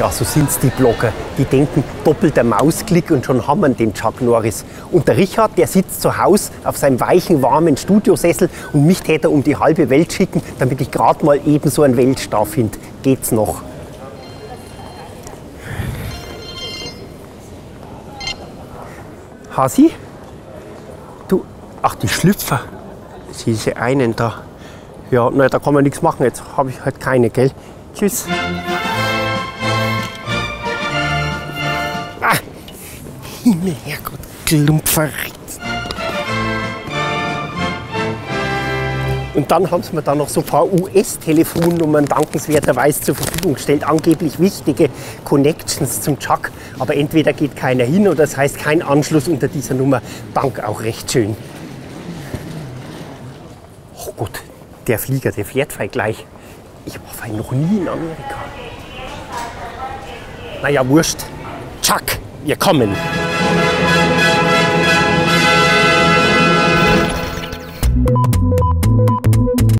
Ja, so sind's die Blogger. Die denken, doppelter Mausklick und schon haben wir den Chuck Norris. Und der Richard, der sitzt zu Hause auf seinem weichen, warmen Studiosessel und mich täte er um die halbe Welt schicken, damit ich gerade mal eben so einen Weltstar finde. Geht's noch? Hasi? Du, ach, die Schlüpfer. Diese einen da. Ja, na, da kann man nichts machen. Jetzt habe ich halt keine, gell? Tschüss. Himmel, Herrgott, Klumpverritzt. Und dann haben sie mir da noch so ein paar US-Telefonnummern dankenswerterweise zur Verfügung gestellt. Angeblich wichtige Connections zum Chuck. Aber entweder geht keiner hin oder das heißt kein Anschluss unter dieser Nummer. Dank auch recht schön. Oh Gott, der Flieger, der fährt vielleicht gleich. Ich war vielleicht noch nie in Amerika. Naja, wurscht. Chuck, wir kommen. you